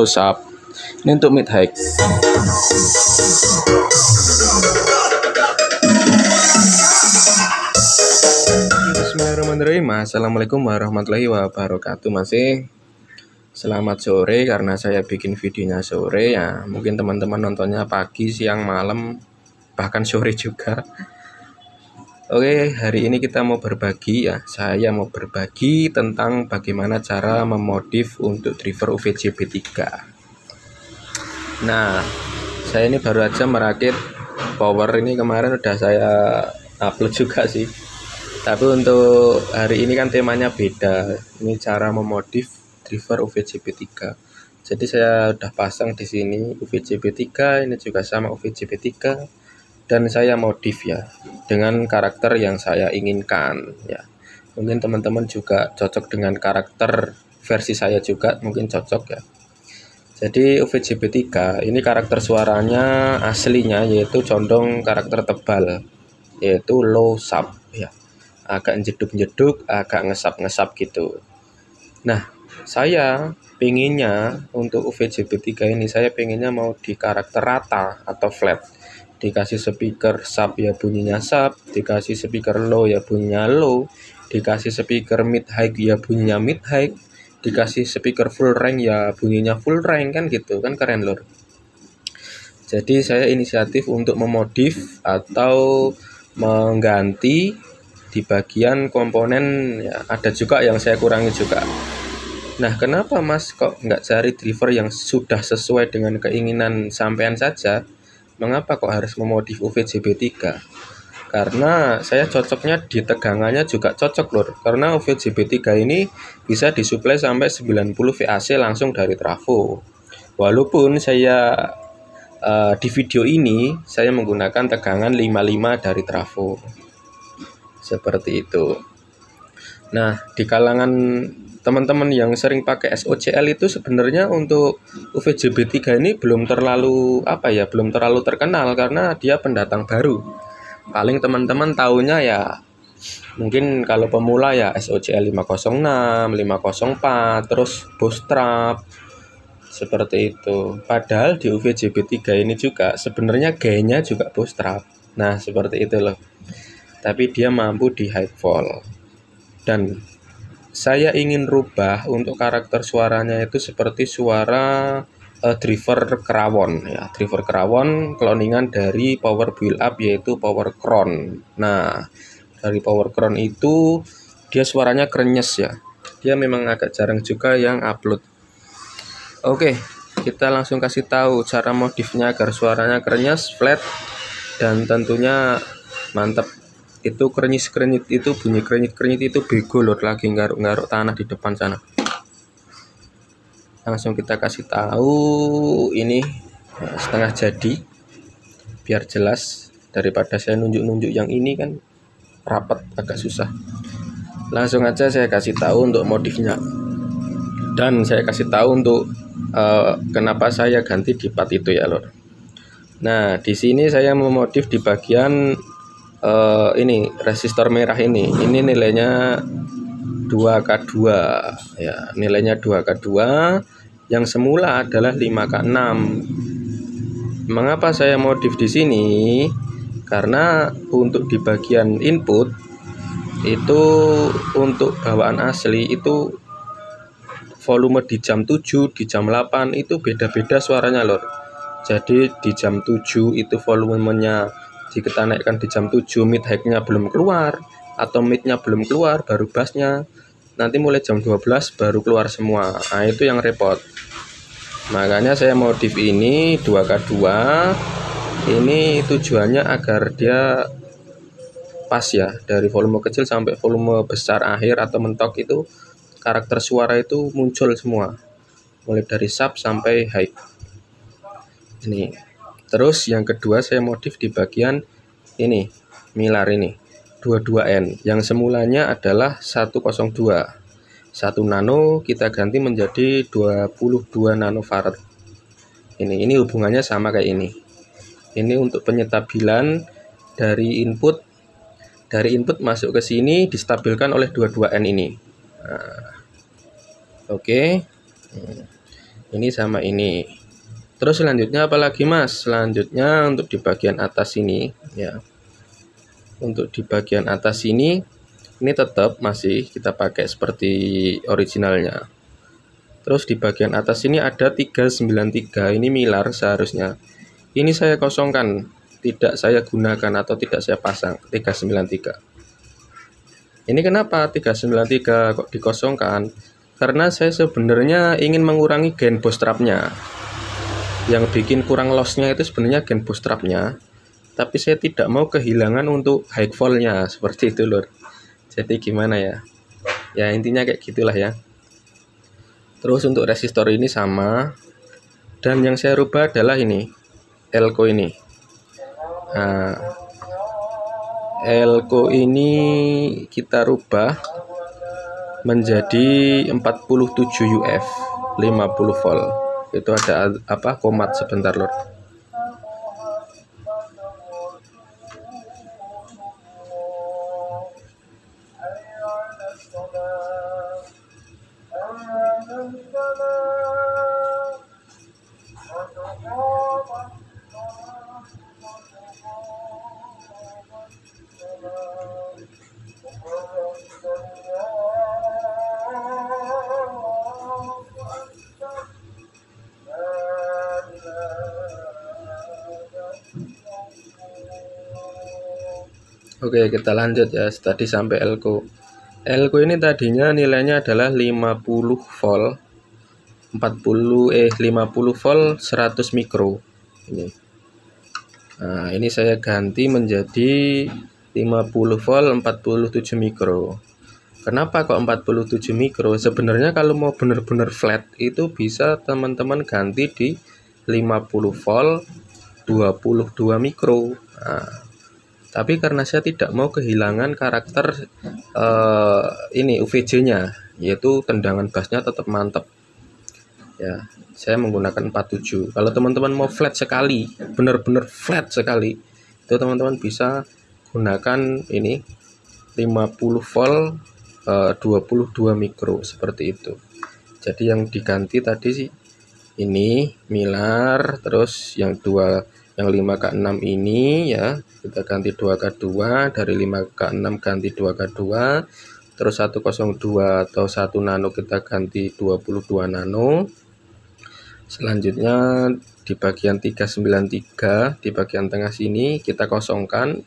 low sub ini untuk mid high. Bismillahirrahmanirrahim. Assalamualaikum warahmatullahi wabarakatuh. Masih Selamat sore karena saya bikin videonya sore ya. Mungkin teman-teman nontonnya pagi, siang, malam Bahkan sore juga Oke hari ini kita mau berbagi ya. Saya mau berbagi tentang bagaimana cara memodif untuk driver UVC B3 Nah saya ini baru aja merakit power. Ini kemarin udah saya upload juga sih. Tapi untuk hari ini kan temanya beda. Ini cara memodif driver UVC B3 jadi saya udah pasang di sini UVC B3 ini juga sama UVC B3 dan saya modif ya dengan karakter yang saya inginkan ya mungkin teman-teman juga cocok dengan karakter versi saya juga mungkin cocok ya jadi UVC B3 ini karakter suaranya aslinya yaitu condong karakter tebal yaitu low sub ya agak jeduk-jeduk, agak ngesap-ngesap gitu. Nah, saya pengennya untuk UVJB 3 ini saya pengennya mau di karakter rata atau flat. Dikasih speaker sub ya bunyinya sub, dikasih speaker low ya bunyinya low, dikasih speaker mid high ya bunyinya mid high, dikasih speaker full rank ya bunyinya full rank kan gitu kan keren lor. Jadi saya inisiatif untuk memodif atau mengganti di bagian komponen ya, ada juga yang saya kurangi juga. Nah kenapa mas kok nggak cari driver yang sudah sesuai dengan keinginan sampean saja mengapa kok harus memodif UVJB 3 karena saya cocoknya di tegangannya juga cocok lor karena UVJB 3 ini bisa disuplai sampai 90 VAC langsung dari trafo. Walaupun saya uh, di video ini saya menggunakan tegangan 55 dari trafo. Seperti itu. Nah, di kalangan teman-teman yang sering pakai SOCL itu sebenarnya untuk UVJB3 ini belum terlalu apa ya, belum terlalu terkenal karena dia pendatang baru. Paling teman-teman tahunya ya mungkin kalau pemula ya SOCL 506, 504, terus Bostrap seperti itu. Padahal di UVJB3 ini juga sebenarnya gayanya juga Bostrap. Nah, seperti itu loh tapi dia mampu di high fall. Dan saya ingin rubah untuk karakter suaranya itu seperti suara uh, driver Krawon ya. Driver Krawon cloningan dari power build up yaitu power crown. Nah, dari power crown itu dia suaranya krenyes ya. Dia memang agak jarang juga yang upload. Oke, kita langsung kasih tahu cara modifnya agar suaranya krenyes, flat dan tentunya mantap itu krenyit krenyit itu bunyi krenyit krenyit itu bego loh lagi ngaruk-ngaruk tanah di depan sana. Langsung kita kasih tahu ini nah, setengah jadi biar jelas. Daripada saya nunjuk-nunjuk yang ini kan rapat agak susah. Langsung aja saya kasih tahu untuk modifnya. Dan saya kasih tahu untuk uh, kenapa saya ganti di part itu ya lor nah di sini saya memodif di bagian uh, ini resistor merah ini. Ini nilainya 2K2 ya. Nilainya 2K2 yang semula adalah 5K6 mengapa saya modif di sini? Karena untuk di bagian input itu untuk bawaan asli itu volume di jam 7 di jam 8 itu beda-beda suaranya lor. Jadi di jam 7 itu volumenya kita naikkan di jam 7 mid high-nya belum keluar atau mid-nya belum keluar baru bass-nya. Nanti mulai jam 12 baru keluar semua. Nah itu yang repot. Makanya saya modif ini 2K2 ini tujuannya agar dia pas ya dari volume kecil sampai volume besar akhir atau mentok itu karakter suara itu muncul semua. Mulai dari sub sampai high. Ini Terus yang kedua saya modif di bagian ini, milar ini, 22N. Yang semulanya adalah 102. 1 nano kita ganti menjadi 22 nanofarad. Ini ini hubungannya sama kayak ini. Ini untuk penyetabilan dari input dari input masuk ke sini distabilkan oleh 22N ini. Nah, Oke. Okay. ini sama ini terus selanjutnya apalagi mas? Selanjutnya untuk di bagian atas ini ya. Untuk di bagian atas ini ini tetap masih kita pakai seperti originalnya. Terus di bagian atas ini ada 393 ini milar seharusnya. Ini saya kosongkan tidak saya gunakan atau tidak saya pasang 393 ini kenapa 393 kok dikosongkan? Karena saya sebenarnya ingin mengurangi gen bootstrapnya yang bikin kurang lossnya itu sebenarnya gen bootstrapnya tapi saya tidak mau kehilangan untuk high fallnya seperti itu lor jadi gimana ya? Ya intinya kayak gitulah ya. Terus untuk resistor ini sama. Dan yang saya rubah adalah ini elko ini. Nah, elko ini kita rubah menjadi 47 UF 50 volt itu ada apa komat sebentar lor Oke kita lanjut ya. Tadi sampai elko elko ini tadinya nilainya adalah 50 volt. 40 eh 50 volt 100 mikro. Ini. Nah ini saya ganti menjadi 50 volt 47 mikro. Kenapa kok 47 mikro? Sebenarnya kalau mau benar-benar flat itu bisa teman-teman ganti di 50 volt 22 mikro. Nah, tapi karena saya tidak mau kehilangan karakter uh, ini UVJ-nya yaitu tendangan bassnya tetap mantap ya saya menggunakan 47 kalau teman-teman mau flat sekali benar-benar flat sekali itu teman-teman bisa gunakan ini 50 volt uh, 22 mikro seperti itu. Jadi yang diganti tadi sih ini milar terus yang dua yang 5 ke 6 ini ya kita ganti 2 ke 2 dari 5 ke 6 ganti 2 ke 2 terus 102 atau 1 nano kita ganti 22 nano. Selanjutnya di bagian 393 di bagian tengah sini kita kosongkan.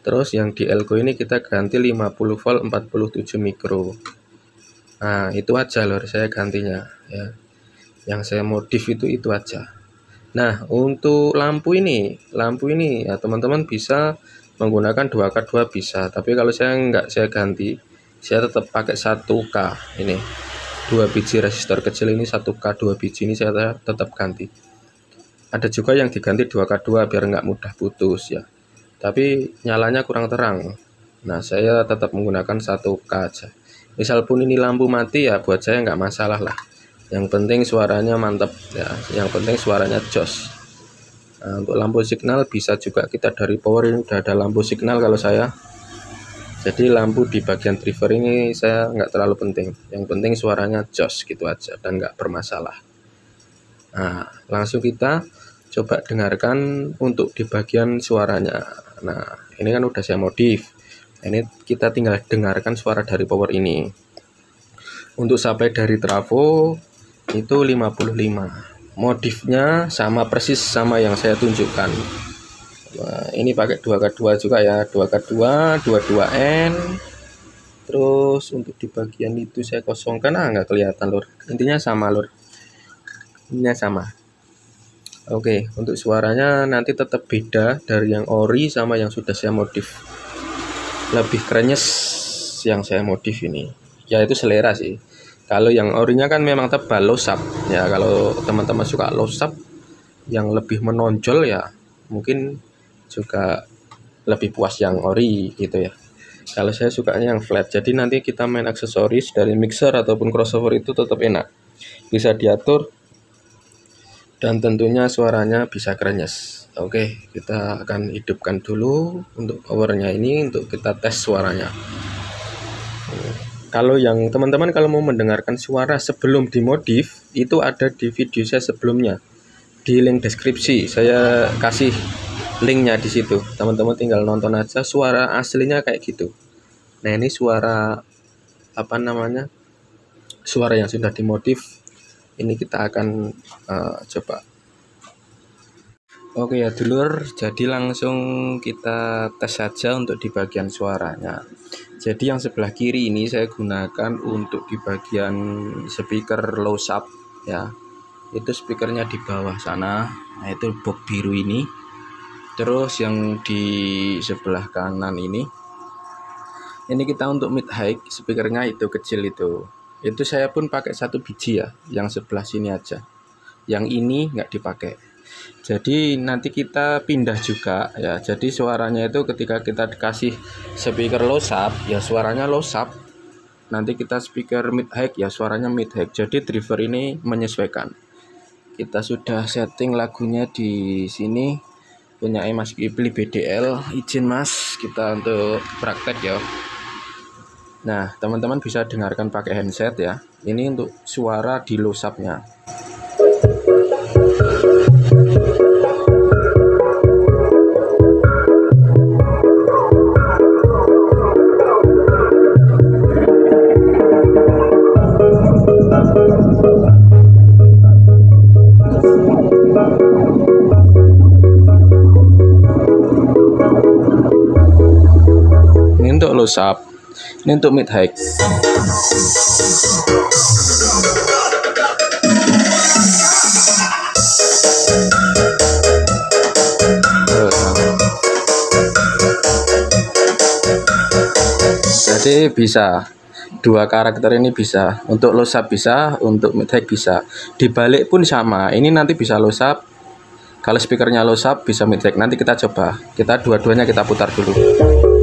Terus yang di elko ini kita ganti 50 volt 47 mikro. Nah itu aja lor saya gantinya ya. Yang saya modif itu itu aja Nah, untuk lampu ini, lampu ini ya teman-teman bisa menggunakan 2K2 bisa, tapi kalau saya enggak saya ganti, saya tetap pakai 1K ini. Dua biji resistor kecil ini 1K dua biji ini saya tetap ganti. Ada juga yang diganti 2K2 biar enggak mudah putus ya. Tapi nyalanya kurang terang. Nah, saya tetap menggunakan 1K aja. Misal pun ini lampu mati ya buat saya enggak masalah lah yang penting suaranya mantap ya. Yang penting suaranya jos. Nah, untuk lampu signal bisa juga kita dari power ini udah ada lampu signal kalau saya. Jadi lampu di bagian driver ini saya nggak terlalu penting. Yang penting suaranya jos gitu aja dan nggak bermasalah. Nah langsung kita coba dengarkan untuk di bagian suaranya. Nah ini kan udah saya modif. Ini kita tinggal dengarkan suara dari power ini. Untuk sampai dari trafo itu 55 modifnya sama persis sama yang saya tunjukkan. Nah, ini pakai 2K2 juga ya. 2K2 22N terus untuk di bagian itu saya kosongkan. Ah nggak kelihatan lur. Intinya sama lur. Intinya sama. Oke untuk suaranya nanti tetap beda dari yang ori sama yang sudah saya modif. Lebih kerenyes yang saya modif ini. Ya itu selera sih kalau yang orinya kan memang tebal losap. Ya kalau teman-teman suka losap yang lebih menonjol ya mungkin juga lebih puas yang ori gitu ya. Kalau saya sukanya yang flat jadi nanti kita main aksesoris dari mixer ataupun crossover itu tetap enak. Bisa diatur dan tentunya suaranya bisa kerenyes oke kita akan hidupkan dulu untuk powernya ini untuk kita tes suaranya kalau yang teman-teman kalau mau mendengarkan suara sebelum dimodif itu ada di video saya sebelumnya. Di link deskripsi saya kasih linknya di situ. Teman-teman tinggal nonton aja suara aslinya kayak gitu. Nah ini suara apa namanya suara yang sudah dimodif. Ini kita akan uh, coba Oke ya dulur, jadi langsung kita tes saja untuk di bagian suaranya. Jadi yang sebelah kiri ini saya gunakan untuk di bagian speaker low sub ya. Itu speakernya di bawah sana. Nah, itu box biru ini. Terus yang di sebelah kanan ini ini kita untuk mid high speakernya itu kecil itu. Itu saya pun pakai satu biji ya, yang sebelah sini aja. Yang ini nggak dipakai jadi nanti kita pindah juga ya. Jadi suaranya itu ketika kita dikasih speaker low sub ya suaranya low sub nanti kita speaker mid high ya suaranya mid high jadi driver ini menyesuaikan. Kita sudah setting lagunya di sini. Punya Mas Ibli BDL izin Mas kita untuk praktek ya. Nah teman-teman bisa dengarkan pakai handset ya. Ini untuk suara di low subnya close up ini untuk mid high jadi bisa. Dua karakter ini bisa. Untuk low up bisa untuk mid high bisa. Dibalik pun sama. Ini nanti bisa low up kalau speakernya low up bisa mid high nanti kita coba. Kita dua-duanya kita putar dulu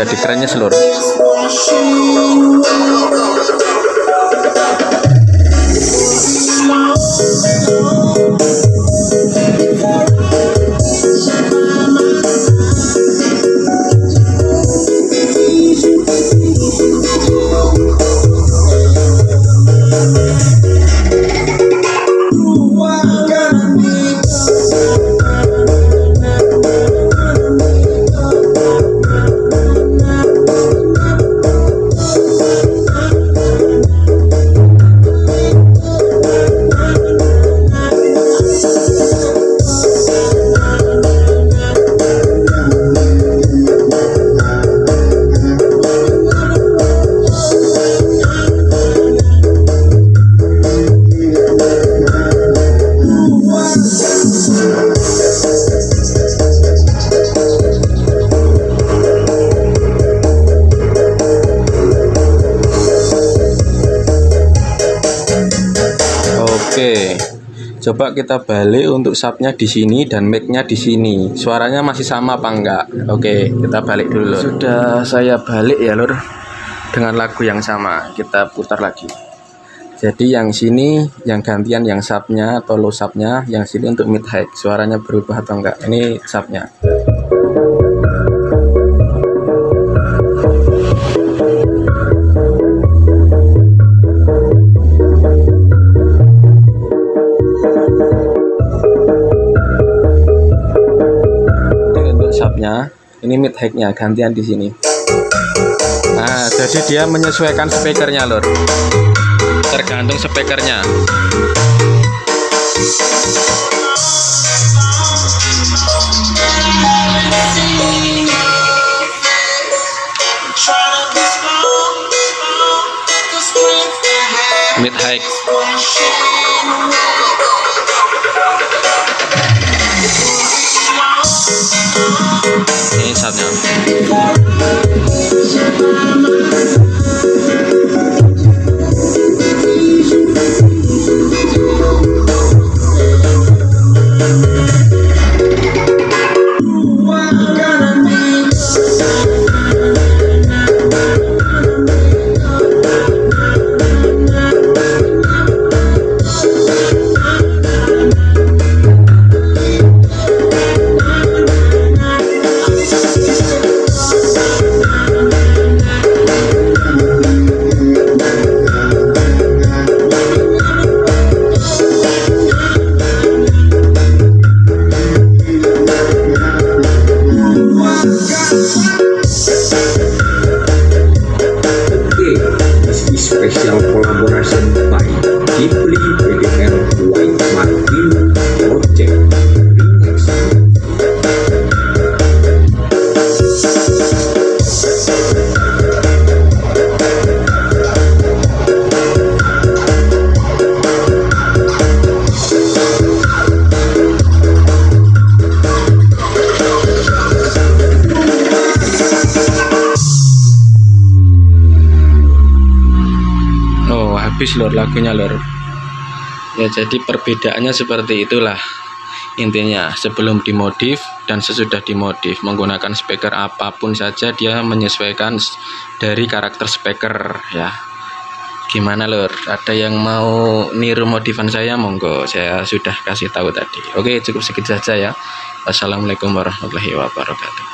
jadi kerennya seluruh Coba kita balik untuk subnya di sini dan mic-nya di sini. Suaranya masih sama apa enggak? Oke, kita balik dulu. Sudah saya balik ya, Lur. Dengan lagu yang sama. Kita putar lagi. Jadi yang sini yang gantian yang subnya atau low subnya, yang sini untuk mid high. Suaranya berubah atau enggak? Ini subnya. Ini mid high-nya gantian di sini. Nah jadi dia menyesuaikan speakernya lor tergantung speakernya habis lor lagunya lor. Ya jadi perbedaannya seperti itulah. Intinya sebelum dimodif dan sesudah dimodif menggunakan speaker apa pun saja dia menyesuaikan dari karakter speaker ya. Gimana lor? Ada yang mau niru modifan saya? Monggo saya sudah kasih tahu tadi. Oke cukup segitu saja ya. Wassalamualaikum warahmatullahi wabarakatuh